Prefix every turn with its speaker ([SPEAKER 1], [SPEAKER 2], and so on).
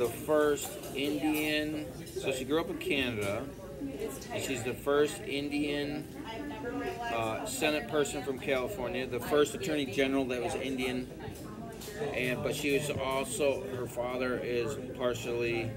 [SPEAKER 1] the first Indian. So she grew up in Canada, and she's the first Indian uh, Senate person from California, the first Attorney General that was Indian, and but she was also her father is partially